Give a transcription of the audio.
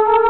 you.